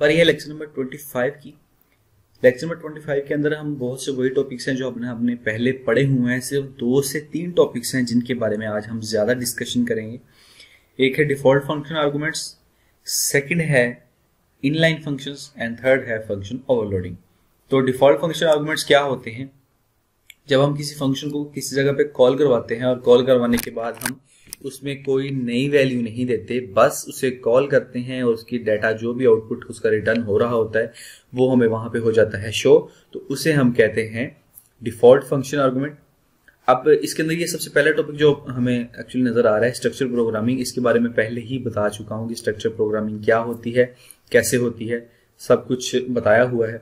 बारी है lecture number twenty five की। लेक्चर नंबर ट्वेंटी फाइव के अंदर हम बहुत से वही टॉपिक्स हैं जो अपने हमने पहले पढ़े हुए हैं, सिर्फ़ दो से तीन टॉपिक्स हैं जिनके बारे में आज हम ज़्यादा डिस्कशन करेंगे। एक है डिफ़ॉल्ट फ़ंक्शन आर्गूमेंट्स सेकंड है इनलाइन फ़ंक्शंस एंड थर्ड है फ़ंक्शन ओवरलोडिंग तो डिफ़ॉल्ट फ़ंक्शन आर्गूमेंट्स क्या होते हैं? जब हम किसी फ़ंक्शन को किसी जगह पे कॉल करवाते हैं और कॉल करवाने के बाद हम उसमें कोई नई वैल्यू नहीं देते, बस उसे कॉल करते हैं और उसकी डाटा जो भी आउटपुट उसका रिटर्न हो रहा होता है, वो हमें वहाँ पे हो जाता है शो तो उसे हम कहते हैं डिफ़ॉल्ट फ़ंक्शन आर्गुमेंट अब इसके अंदर ये सबसे पहला टॉपिक जो हमें एक्चुअली नज़र आ रहा है स्ट्रक्चर प्रोग्रामिंग इसके बारे में पहले ही बता चुका हूँ कि स्ट्रक्चर प्रोग्रामिंग क्या होती है, कैसे होती है. सब कुछ बताया हुआ है.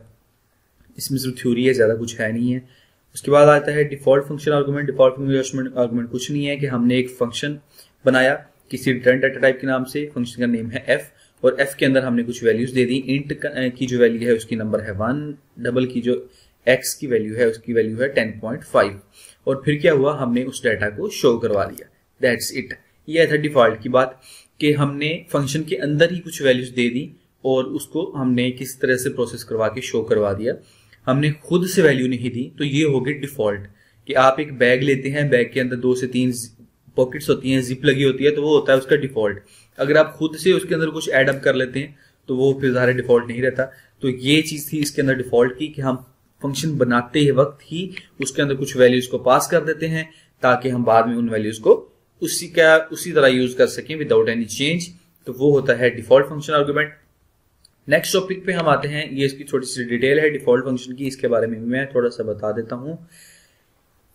इसमें सिर्फ़ थ्योरी है, ज़्यादा कुछ है नहीं है. उसके बाद आता है default function argument default function argument कुछ नहीं है कि हमने एक फ़ंक्शन बनाया किसी रिटर्न डाटा टाइप के नाम से। फ़ंक्शन का नेम है एफ़ और एफ़ के अंदर हमने कुछ वैल्यूज़ दे दी। इंट की जो वैल्यू है उसकी नंबर है वन डबल की जो एक्स की वैल्यू है उसकी वैल्यू है टेन पॉइंट फाइव और फिर क्या हुआ? हमने उस डाटा को शो करवा दिया दैट्स इट यह था डिफ़ॉल्ट की बात कि हमने फ़ंक्शन के अंदर ही कुछ वैल्यूज़ दे दी और उसको हमने किसी तरह से प्रोसेस करवा के शो करवा दिया। हमने खुद से वैल्यू नहीं दी तो ये हो गई डिफ़ॉल्ट कि आप एक बैग लेते हैं बैग के अंदर दो से तीन पॉकेट्स होती हैं जिप लगी होती है तो वो होता है उसका डिफ़ॉल्ट अगर आप खुद से उसके अंदर कुछ एडअप कर लेते हैं तो वो फिर ज़्यादा डिफ़ॉल्ट नहीं रहता। तो ये चीज़ थी इसके अंदर डिफ़ॉल्ट की कि हम फ़ंक्शन बनाते ही वक्त ही उसके अंदर कुछ वैल्यूज़ को पास कर देते हैं, ताकि हम बाद में उन वैल्यूज़ को उसी का, उसी तरह यूज़ कर सकें विदाउट एनी चेंज तो वो होता है default function argument next topic पे हम आते हैं। ये इसकी छोटी सी डिटेल है डिफ़ॉल्ट फ़ंक्शन की, इसके बारे में मैं थोड़ा सा बता देता हूँ।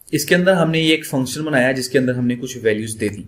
इसके अंदर हमने ये एक फ़ंक्शन बनाया जिसके अंदर हमने कुछ वैल्यूज़ दे दी।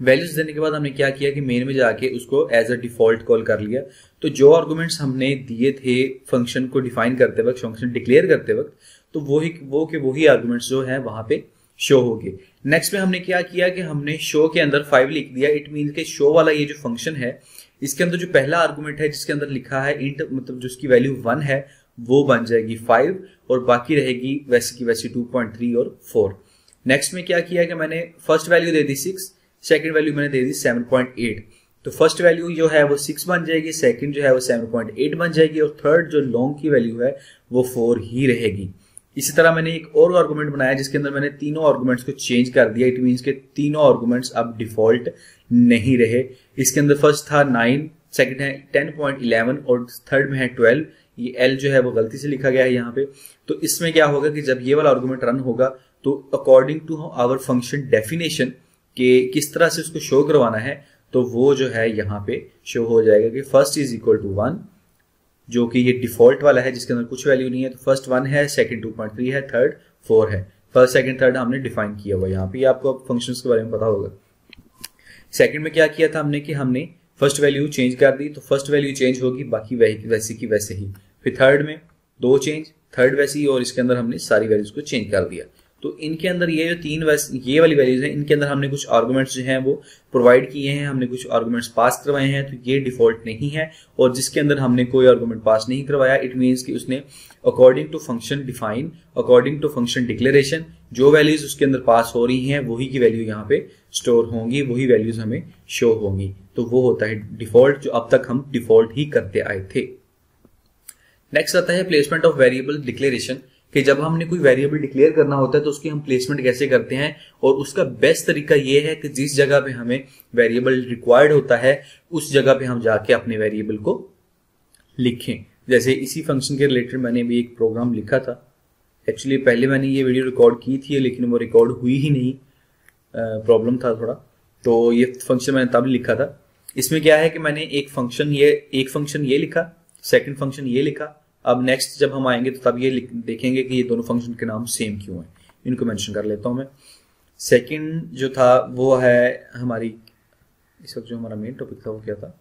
वैल्यूज़ देने के बाद हमने क्या किया कि मेन में जाके उसको एज अ डिफ़ॉल्ट कॉल कर लिया। तो जो आर्गुमेंट्स हमने दिए थे फ़ंक्शन को डिफाइन करते वक्त फ़ंक्शन डिक्लेयर करते वक्त तो वही वो के वही आर्गुमेंट्स जो है वहाँ पे शो हो गए। नेक्स्ट में हमने क्या किया कि हमने शो के अंदर फाइव लिख दिया। इट मीन के शो वाला ये जो फ़ंक्शन है इसके अंदर जो पहला आर्गुमेंट है, जिसके अंदर लिखा है इंट मतलब जिसकी वैल्यू वन है, वो बन जाएगी फाइव और बाकी रहेगी वैसे की वैसी टू पॉइंट थ्री और फोर नेक्स्ट में क्या किया कि मैंने फ़र्स्ट वैल्यू दे दी सिक्स सेकेंड वैल्यू मैंने दे दी सेवन पॉइंट एट तो फ़र्स्ट वैल्यू जो है वो सिक्स बन जाएगी सेकंड जो है वो सेवन पॉइंट एट बन जाएगी और थर्ड जो लॉन्ग की वैल्यू है, वो फोर ही रहेगी. इसी तरह मैंने एक और आर्गुमेंट बनाया, जिसके अंदर मैंने तीनों आर्गुमेंट्स को चेंज कर दिया. इट मीन के तीनों आर्गुमेंट्स अब डिफ़ॉल्ट नहीं रहे। इसके अंदर फ़र्स्ट था नाइन सेकंड है टेन पॉइंट इलेवन और थर्ड में है ट्वेल्व ये एल जो है वो गलती से लिखा गया है यहाँ पे। तो इसमें क्या होगा कि जब ये वाला आर्गूमेंट रन होगा तो according to our function definition के किस तरह से उसको शो करवाना है तो वो जो है यहाँ पे शो हो जाएगा कि first is equal to one जो कि ये डिफ़ॉल्ट वाला है, जिसके अंदर कुछ वैल्यू नहीं है तो फ़र्स्ट वन है सेकंड टू पॉइंट थ्री है थर्ड फोर है। फ़र्स्ट सेकंड थर्ड हमने डिफाइन किया हुआ यहाँ पे आपको फ़ंक्शंस के बारे में पता होगा। सेकंड में क्या किया था हमने कि हमने फ़र्स्ट वैल्यू चेंज कर दी तो फ़र्स्ट वैल्यू चेंज होगी, बाकी वैसे की वैसे ही। फिर थर्ड में दो चेंज थर्ड वैसे ही, और इसके अंदर हमने सारी वैल्यूज़ को चेंज कर दिया। तो इनके अंदर ये जो तीन ये वाली वैल्यूज़ हैं, इनके अंदर हमने कुछ आर्गुमेंट्स जो हैं, वो प्रोवाइड किए हैं, हमने कुछ आर्गुमेंट्स पास करवाए हैं तो ये डिफ़ॉल्ट नहीं है, और जिसके अंदर हमने कोई आर्गुमेंट पास नहीं करवाया इट मीन्स कि उसने according to function define according to function declaration जो वैल्यूज़ उसके अंदर पास हो रही हैं, वही की वैल्यू यहाँ पे स्टोर होंगी, वही वैल्यूज़ हमें शो होंगी। तो वो होता है डिफ़ॉल्ट जो अब तक हम डिफ़ॉल्ट ही करते आए थे। नेक्स्ट आता है प्लेसमेंट ऑफ़ वेरिएबल डिक्लेरेशन कि जब हमने कोई वेरिएबल डिक्लेयर करना होता है तो उसकी हम प्लेसमेंट कैसे करते हैं? और उसका बेस्ट तरीका यह है कि जिस जगह पे हमें वेरिएबल रिक्वायर्ड होता है, उस जगह पे हम जाके अपने वेरिएबल को लिखें। जैसे इसी फ़ंक्शन के रिलेटेड मैंने भी एक प्रोग्राम लिखा था। एक्चुअली पहले मैंने ये वीडियो रिकॉर्ड की थी, लेकिन वो रिकॉर्ड हुई ही नहीं। प्रॉब्लम था थोड़ा। तो ये फ़ंक्शन मैंने तब लिखा था। इसमें क्या है कि मैंने एक फ़ंक्शन ये, एक फ़ंक्शन ये लिखा सेकंड फ़ंक्शन ये लिखा। अब नेक्स्ट जब हम आएँगे तो तब ये देखेंगे कि ये दोनों फ़ंक्शन के नाम सेम क्यों हैं। इनको मेंशन कर लेता हूँ मैं। सेकंड जो था, वो है हमारी, इस वक्त जो हमारा मेन टॉपिक था, वो क्या था?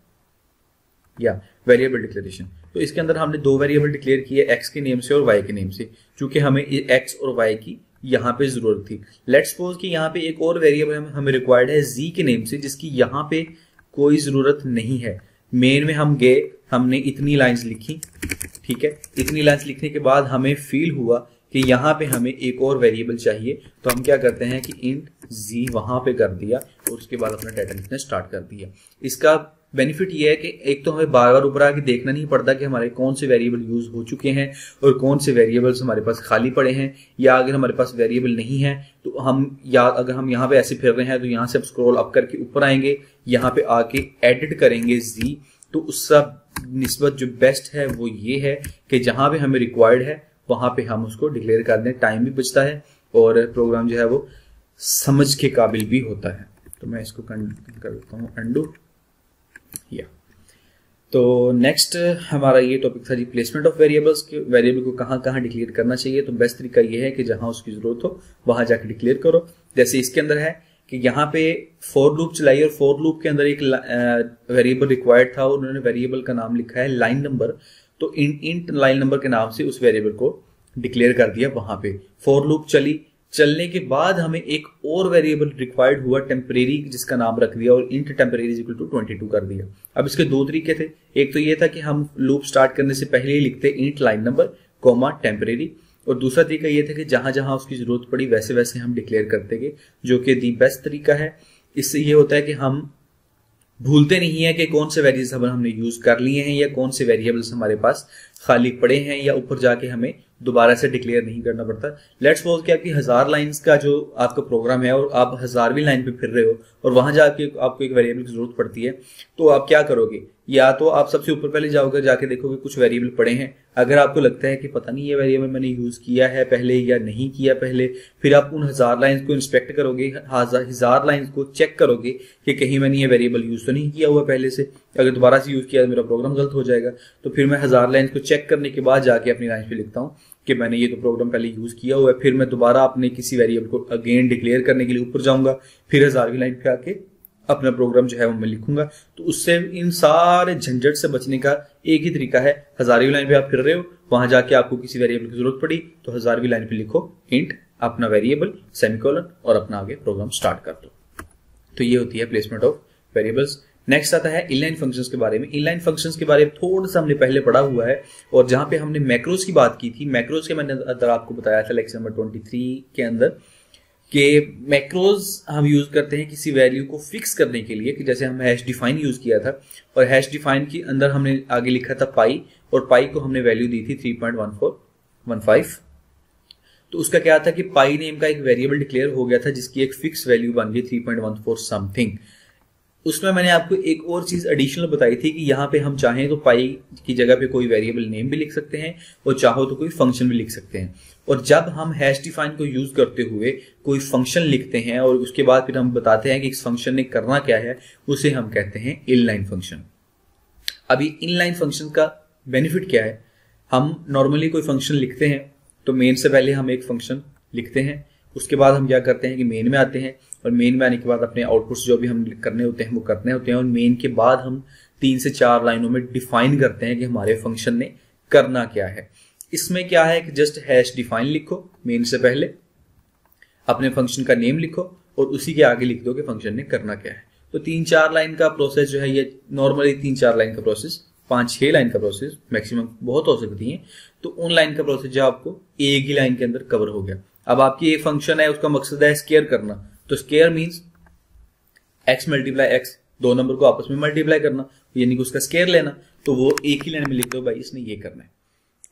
या वेरिएबल डिक्लेरेशन तो इसके अंदर हमने दो वेरिएबल डिक्लेयर किए एक्स के नेम से और वाई के नेम से। क्योंकि हमें एक्स और वाई की यहाँ पे ज़रूरत थी। लेट सपोज़ कि यहाँ पे एक और वेरिएबल हमें रिक्वायर्ड है जी के नेम से, जिसकी यहाँ पे कोई ज़रूरत नहीं है। मेन में हम गए, हमने इतनी लाइंस लिखी, ठीक है? इतनी लाइंस लिखने के बाद हमें फील हुआ कि यहाँ पे हमें एक और वेरिएबल चाहिए। तो हम क्या करते हैं कि इंट जी वहाँ पे कर दिया और उसके बाद अपना डाटा लिखना स्टार्ट कर दिया। इसका बेनिफिट ये है कि एक तो हमें बार बार ऊपर आके देखना नहीं पड़ता कि हमारे कौन से वेरिएबल यूज़ हो चुके हैं और कौन से वेरिएबल्स हमारे पास खाली पड़े हैं या अगर हमारे पास वेरिएबल नहीं है तो हम या अगर हम यहाँ पे ऐसे फिर रहे हैं तो यहाँ से स्क्रॉल अप करके ऊपर आएँगे, यहाँ पे आके एडिट करेंगे जी तो उसका निस्बत जो बेस्ट है वो ये है कि जहाँ पे हमें रिक्वायर्ड है, वहाँ पे हम उसको डिक्लेयर कर दें टाइम भी बचता है और प्रोग्राम जो है वो समझ के काबिल भी होता है। तो मैं इसको कर देता हूँ अंडू या तो नेक्स्ट हमारा ये टॉपिक था जी प्लेसमेंट ऑफ़ वेरिएबल्स के वेरिएबल को कहाँ कहाँ डिक्लेयर करना चाहिए। तो बेस्ट तरीका ये है कि जहाँ उसकी ज़रूरत हो, वहाँ जाकर डिक्लेयर करो। जैसे इसके अंदर है कि यहाँ पे फोर लूप चलाई और फोर लूप के अंदर एक वेरिएबल रिक्वायर्ड था उन्होंने वेरिएबल का नाम लिखा है लाइन नंबर तो इन इंट लाइन नंबर के नाम से उस वेरिएबल को डिक्लेयर कर दिया वहाँ पे। फोर लूप चली चलने के बाद हमें एक और वेरिएबल रिक्वायर्ड हुआ टेम्परेरी जिसका नाम रख दिया और int temporary to twenty two कर दिया। अब इसके दो तरीके थे। एक तो ये था कि हम लूप स्टार्ट करने से पहले ही लिखते int line number comma temporary और दूसरा तरीका ये था कि जहाँ जहाँ उसकी ज़रूरत पड़ी वैसे वैसे हम डिक्लेयर करते गए जो कि दी बेस्ट तरीका है। इससे ये होता है कि हम भूलते नहीं है कि कौन से वेरिएबल हमने यूज़ कर लिए हैं या कौन से वेरिएबल्स हमारे पास खाली पड़े हैं या ऊपर जाके हमें दोबारा से डिक्लेयर नहीं करना पड़ता। लेट्स सपोज़ कि आपकी हज़ार लाइंस का जो आपका प्रोग्राम है और आप हजारवीं लाइन पे फिर रहे हो और वहाँ जाके आपको एक वेरिएबल की ज़रूरत पड़ती है तो आप क्या करोगे? या तो आप सबसे ऊपर पहले जाओगे, जाके देखोगे कुछ वेरिएबल पड़े हैं। अगर आपको लगता है कि पता नहीं ये वेरिएबल मैंने यूज़ किया है पहले या नहीं किया पहले, फिर आप उन हज़ार लाइन्स को इंस्पेक्ट करोगे, हज़ार लाइन्स को चेक करोगे कि कहीं मैंने ये वेरिएबल यूज़ तो नहीं किया हुआ पहले से। अगर दोबारा से यूज़ किया तो मेरा प्रोग्राम गलत हो जाएगा। तो फिर मैं हज़ार लाइन्स को चेक करने के बाद जाके अपनी लाइन पे लिखता हूँ। कि मैंने ये तो प्रोग्राम पहले यूज़ किया हुआ है, फिर मैं दोबारा अपने किसी वेरिएबल को अगेन डिक्लेयर करने के लिए ऊपर जाऊँगा, फिर हजारवीं लाइन पे आके अपना प्रोग्राम जो है वो मैं लिखूँगा। तो उससे इन सारे झंझट से बचने का एक ही तरीका है हजारवीं लाइन पे आप फिर रहे हो, वहाँ जाके आपको किसी वेरिएबल की ज़रूरत पड़ी तो हजारवीं लाइन पे लिखो इंट अपना वेरिएबल सेमिकोलन और अपना आगे प्रोग्राम स्टार्ट कर दो। तो ये होती है प्लेसमेंट ऑफ़ वेरिएबल्स नेक्स्ट आता है इनलाइन फ़ंक्शंस के बारे में। इनलाइन फ़ंक्शंस के बारे में थोड़ा सा हमने पहले पढ़ा हुआ है और जहाँ पे हमने मैक्रोज की बात की थी। मैक्रोज के मैंने अंदर आपको बताया था लेक्चर नंबर ट्वेंटी थ्री के अंदर कि मैक्रोज हम यूज़ करते हैं किसी वैल्यू को फिक्स करने के लिए कि जैसे हम हैश डिफाइन यूज़ किया था और हैश डिफाइन के अंदर हमने आगे लिखा था पाई और पाई को हमने वैल्यू दी थी three point one four one five तो उसका क्या था कि पाई नेम का एक वेरिएबल डिक्लेयर हो गया था जिसकी एक फिक्स वैल्यू बन गई three point one four something उसमें मैंने आपको एक और चीज़ एडिशनल बताई थी कि यहाँ पे हम चाहें तो पाई की जगह पे कोई वेरिएबल नेम भी लिख सकते हैं और चाहो तो कोई फ़ंक्शन भी लिख सकते हैं। और जब हम हैश डिफाइन को यूज़ करते हुए कोई फ़ंक्शन लिखते हैं और उसके बाद फिर हम बताते हैं कि इस फ़ंक्शन ने करना क्या है, उसे हम कहते हैं इनलाइन फ़ंक्शन अभी इनलाइन फ़ंक्शन का बेनिफिट क्या है? हम नॉर्मली कोई फ़ंक्शन लिखते हैं तो मेन से पहले हम एक फ़ंक्शन लिखते हैं, उसके बाद हम क्या करते हैं कि मेन में आते हैं। और मेन में आने के बाद अपने आउटपुट्स जो भी हम करने होते हैं, वो करने होते हैं और मेन के बाद हम तीन से चार लाइनों में डिफाइन करते हैं कि हमारे फ़ंक्शन ने करना क्या है। इसमें क्या है कि जस्ट हैश डिफाइन लिखो मेन से पहले, अपने फ़ंक्शन का नेम लिखो और उसी के आगे लिख दो कि फ़ंक्शन ने करना क्या है। तो तीन चार लाइन का प्रोसेस जो है, ये नॉर्मली तीन चार लाइन का प्रोसेस पाँच छह लाइन का प्रोसेस मैक्सिमम बहुत हो सकती है। तो उन लाइन का प्रोसेस जो आपको एक ही लाइन के अंदर कवर हो गया। अब आपकी ये फ़ंक्शन है, उसका मकसद है स्केयर करना। तो square means X multiply X दो नंबर को आपस में मल्टीप्लाई करना, यानी कि उसका स्केयर लेना तो वो एक ही लाइन में लिख दो भाई, इसने ये करना है।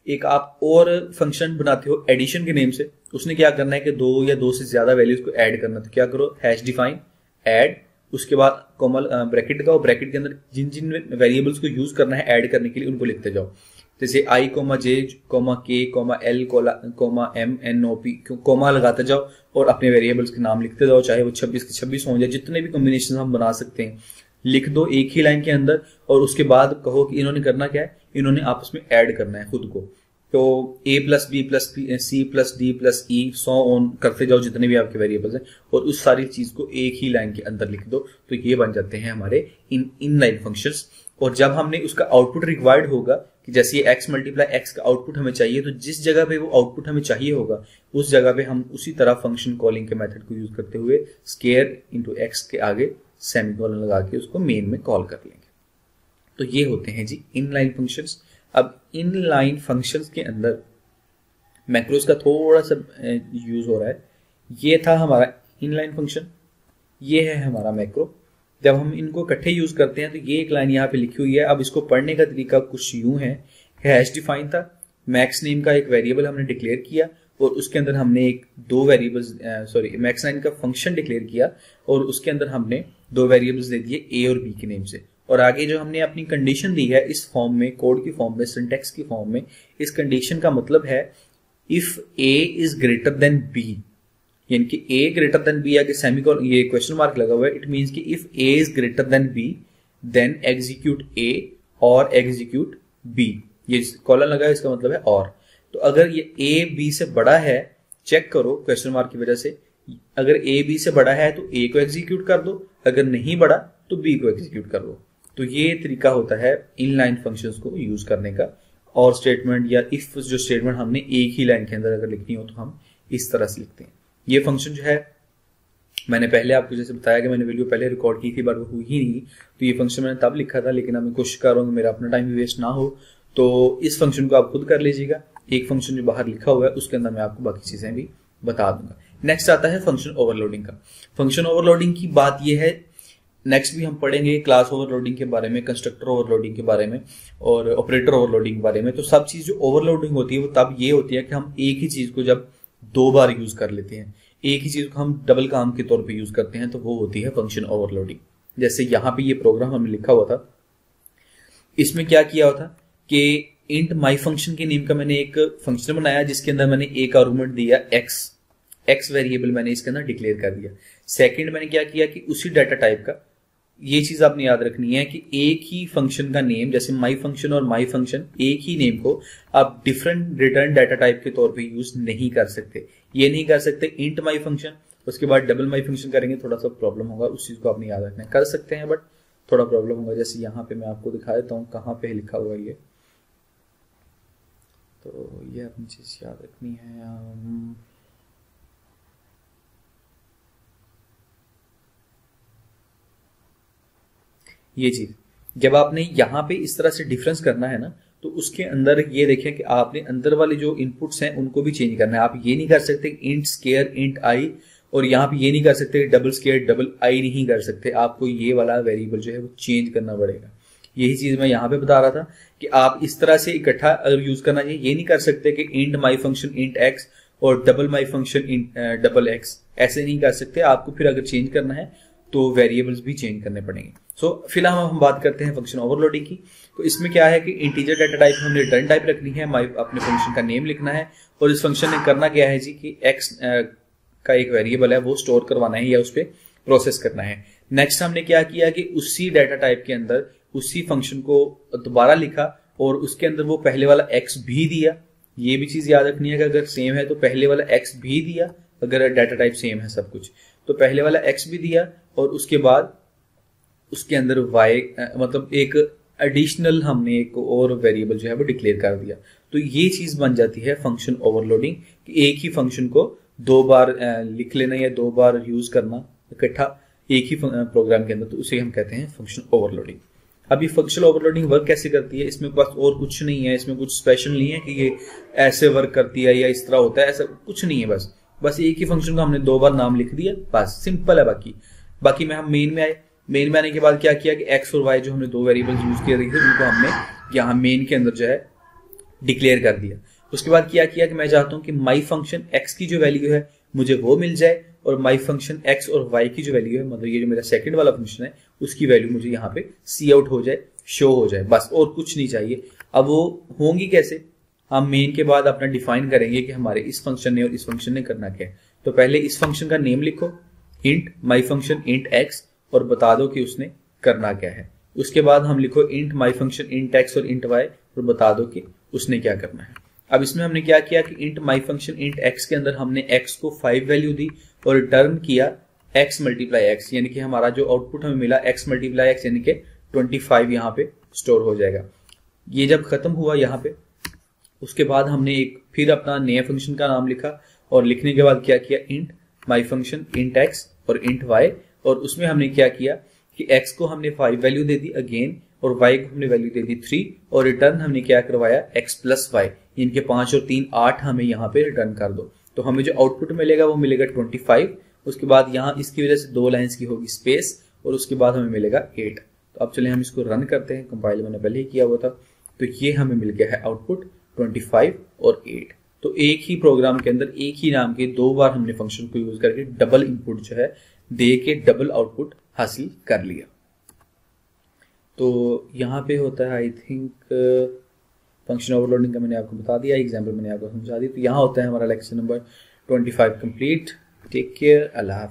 एक आप और फ़ंक्शन बनाते हो एडिशन के नेम से, उसने क्या करना है कि दो या दो से ज़्यादा वैल्यूज़ को ऐड करना तो क्या करो हैश डिफाइन ऐड उसके बाद कॉमल ब्रैकेट का ब्रैकेट के अंदर जिन जिन वेरिएबल्स को यूज़ करना है ऐड करने के लिए उनको लिखते जाओ। जैसे I comma J comma K comma L comma M N O P comma लगाते जाओ और अपने वेरिएबल्स के नाम लिखते जाओ, चाहे वो छब्बीस के छब्बीस हो जाए जितने भी कॉम्बिनेशन हम बना सकते हैं। लिख दो एक ही लाइन के अंदर और उसके बाद कहो कि इन्होंने करना क्या है? इन्होंने आपस में ऐड करना है खुद को। तो A plus B plus C plus D plus E so on करते जाओ, जितने भी आपके वेरिएबल्स हैं, और उस सारी चीज़ को एक ही लाइन के अंदर लिख दो। तो ये बन जाते हैं हमारे इन इन लाइन फ़ंक्शंस और जब हमने उसका आउटपुट रिक्वायर्ड होगा कि जैसे एक्स मल्टीप्लाई एक्स का आउटपुट हमें चाहिए तो जिस जगह पे वो आउटपुट हमें चाहिए होगा, उस जगह पे हम उसी तरह फ़ंक्शन कॉलिंग के मेथड को यूज़ करते हुए स्केयर इंटू एक्स के आगे सेमिकोलन लगा के उसको मेन में कॉल कर लेंगे। तो ये होते हैं जी इनलाइन फ़ंक्शंस अब इनलाइन फ़ंक्शंस के अंदर मैक्रोज का थोड़ा सा यूज़ हो रहा है। ये था हमारा इनलाइन फ़ंक्शन ये है हमारा मैक्रो जब हम इनको इकट्ठे यूज़ करते हैं तो ये एक लाइन यहाँ पे लिखी हुई है, अब इसको पढ़ने का तरीका कुछ यूँ है। हैश डिफाइन था। मैक्स नेम का एक वेरिएबल हमने डिक्लेयर किया, और उसके अंदर हमने एक दो वेरिएबल्स सॉरी मैक्स नाइन का फ़ंक्शन डिक्लेयर किया, और उसके अंदर हमने दो वेरिएबल्स दे दिए ए और बी के नेम से। और आगे जो हमने अपनी कंडीशन दी है, इस फॉर्म में कोड की फॉर्म में सिंटेक्स की फॉर्म में, इस कंडीशन का मतलब है if A is greater than B यानी कि ए ग्रेटर देन बी आगे सेमिकोल ये क्वेश्चन मार्क लगा हुआ है। इट मींस कि if A is greater than B then execute A और एग्जीक्यूट बी ये कॉलम लगा है, इसका मतलब है और तो अगर ये ए बी से बड़ा है चेक करो क्वेश्चन मार्क की वजह से। अगर ए बी से बड़ा है तो ए को एग्जीक्यूट कर दो। अगर नहीं बड़ा तो बी को एग्जीक्यूट कर दो। तो ये तरीका होता है इनलाइन फ़ंक्शंस को यूज़ करने का। और स्टेटमेंट या इफ़ जो स्टेटमेंट हमने एक ही लाइन के अंदर अगर लिखनी हो तो हम इस तरह से लिखते हैं। ये फ़ंक्शन जो है, मैंने पहले आपको जैसे बताया कि मैंने वीडियो पहले रिकॉर्ड की थी बट वो हुई ही नहीं। तो ये फ़ंक्शन मैंने तब लिखा था, लेकिन अब मैं कोशिश कर रहा हूँ मेरा अपना टाइम भी वेस्ट ना हो। तो इस फ़ंक्शन को आप खुद कर लीजिएगा। एक फ़ंक्शन जो बाहर लिखा हुआ है, उसके अंदर मैं आपको बाकी चीज़ें भी बता दूँगा। नेक्स्ट आता है फ़ंक्शन ओवरलोडिंग का। फ़ंक्शन ओवरलोडिंग की बात यह है नेक्स्ट भी हम पढ़ेंगे क्लास ओवरलोडिंग के बारे में कंस्ट्रक्टर ओवरलोडिंग के बारे में, और ऑपरेटर ओवरलोडिंग के बारे में। तो सब चीज़ जो ओवरलोडिंग होती है, वो तब ये होती है कि हम एक ही चीज़ को जब दो बार यूज़ कर लेते हैं। एक ही चीज़ को हम डबल काम के तौर पे यूज़ करते हैं तो वो होती है फ़ंक्शन ओवरलोडिंग जैसे यहाँ पे ये प्रोग्राम हमने लिखा हुआ था। इसमें क्या किया हुआ था कि इंट माई फ़ंक्शन के नेम का मैंने एक फ़ंक्शन बनाया, जिसके अंदर मैंने एक आर्गूमेंट दिया एक्स एक्स वेरिएबल मैंने इसके अंदर डिक्लेयर कर दिया। सेकंड मैंने क्या किया कि उसी डाटा टाइप का ये चीज़ आपने याद रखनी है कि एक ही फ़ंक्शन का नेम जैसे माई फ़ंक्शन और माई फ़ंक्शन एक ही नेम को आप डिफरेंट रिटर्न डाटा टाइप के तौर पे यूज़ नहीं कर सकते। ये नहीं कर सकते इंट माई फ़ंक्शन उसके बाद डबल माई फ़ंक्शन करेंगे, थोड़ा सा प्रॉब्लम होगा, उस चीज़ को आपने याद रखना है। कर सकते हैं बट थोड़ा प्रॉब्लम होगा। जैसे यहाँ पे मैं आपको दिखा देता हूँ, कहाँ पे लिखा हुआ ये। तो ये अपनी चीज़ याद रखनी है। ये चीज़। जब आपने यहाँ पे इस तरह से डिफरेंस करना है ना तो उसके अंदर ये देखें कि आपने अंदर वाले जो इनपुट्स हैं, उनको भी चेंज करना है। आप ये नहीं कर सकते इंट स्केयर इंट आई और यहाँ पे ये नहीं कर सकते डबल स्केयर डबल आई नहीं कर सकते। आपको ये वाला वेरिएबल जो है, वो चेंज करना पड़ेगा। यही चीज़ मैं यहाँ पे बता रहा था कि आप इस तरह से इकट्ठा अगर यूज़ करना चाहिए, ये नहीं कर सकते कि int my function int X और double my function int double X ऐसे नहीं कर सकते। आपको फिर अगर चेंज करना है तो वेरिएबल्स भी चेंज करने पड़ेंगे। सो so, फ़िलहाल हम बात करते हैं फ़ंक्शन ओवरलोडिंग की। तो इसमें क्या है कि इंटीजर डाटा टाइप हमने रिटर्न टाइप रखनी है अपने फ़ंक्शन का नेम लिखना है। और इस फ़ंक्शन ने करना क्या है जी कि एक्स का एक वेरिएबल है वो स्टोर करवाना है या उस पर प्रोसेस करना है। नेक्स्ट हमने क्या किया कि उसी डाटा टाइप के अंदर उसी फ़ंक्शन को दोबारा लिखा और उसके अंदर वो पहले वाला एक्स भी दिया। ये भी चीज़ याद रखनी है कि अगर सेम है तो पहले वाला एक्स भी दिया अगर डाटा टाइप सेम है सब कुछ। तो पहले वाला एक्स भी दिया और उसके बाद उसके अंदर वाई मतलब एक एडिशनल हमने एक और वेरिएबल जो है वो डिक्लेयर कर दिया। तो ये चीज़ बन जाती है फ़ंक्शन ओवरलोडिंग कि एक ही फ़ंक्शन को दो बार लिख लेना या दो बार यूज़ करना इकट्ठा एक ही प्रोग्राम के अंदर तो उसे हम कहते हैं फ़ंक्शन ओवरलोडिंग अब ये फंक्शनल ओवरलोडिंग वर्क कैसे करती है? इसमें बस और कुछ नहीं है, इसमें कुछ स्पेशल नहीं है कि ये ऐसे वर्क करती है या इस तरह होता है, ऐसा कुछ नहीं है बस। बस एक ही फ़ंक्शन को हमने दो बार नाम लिख दिया, बस। सिंपल है बाकी। बाकी में, हम मेन में आए मेन में आने के बाद क्या किया कि एक्स और वाई जो हमने दो वेरिएबल्स यूज़ किए थे, उनको हमने यहाँ मेन के अंदर जो है डिक्लेयर कर दिया। उसके बाद क्या किया कि मैं चाहता हूँ कि माई फ़ंक्शन एक्स की जो वैल्यू है, मुझे वो मिल जाए और माई फ़ंक्शन एक्स और वाई की जो वैल्यू है मतलब ये जो मेरा सेकंड वाला फ़ंक्शन है, उसकी वैल्यू मुझे यहाँ पे सी आउट हो जाए शो हो जाए, बस, और कुछ नहीं चाहिए। अब वो होंगी कैसे? हम मेन के बाद अपना डिफाइन करेंगे कि हमारे इस फ़ंक्शन ने और इस फ़ंक्शन ने करना क्या है। तो पहले इस फ़ंक्शन का नेम लिखो int my function int x और बता दो कि उसने करना क्या है। उसके बाद हम लिखो int my function int x और इंट वाई और बता दो कि उसने क्या करना है। अब इसमें हमने क्या किया कि int my function int x के अंदर हमने एक्स को फाइव वैल्यू दी और रिटर्न किया एक्स मल्टीप्लाई एक्स यानी कि हमारा जो आउटपुट हमें मिला एक्स मल्टीप्लाई एक्स यानी कि ट्वेंटी फाइव यहाँ पे स्टोर हो जाएगा। ये जब खत्म हुआ यहाँ पे, उसके बाद हमने एक फिर अपना नया फ़ंक्शन का नाम लिखा और लिखने के बाद क्या किया? Int my function int x और इंट वाई और उसमें हमने क्या किया कि x को हमने फाइव वैल्यू दे दी अगेन और y को हमने वैल्यू दे दी थ्री और रिटर्न हमने क्या करवाया? x प्लस वाई इनके पाँच और तीन आठ हमें यहाँ पे रिटर्न कर दो। तो हमें जो आउटपुट मिलेगा वो मिलेगा ट्वेंटी फाइव उसके बाद यहाँ इसकी वजह से दो लाइन्स की होगी स्पेस और उसके बाद हमें मिलेगा एट तो अब चले हम इसको रन करते हैं। कंपाइल मैंने पहले ही किया हुआ था। तो ये हमें मिल गया है आउटपुट 25 और 8 तो एक ही प्रोग्राम के अंदर एक ही नाम के दो बार हमने फ़ंक्शन को यूज़ करके डबल इनपुट जो है दे के डबल आउटपुट हासिल कर लिया। तो यहाँ पे होता है आई थिंक फ़ंक्शन ओवरलोडिंग का मैंने आपको बता दिया एग्ज़ाम्पल मैंने आपको समझा दी। तो यहाँ होता है हमारा lecture number twenty five complete take care Allah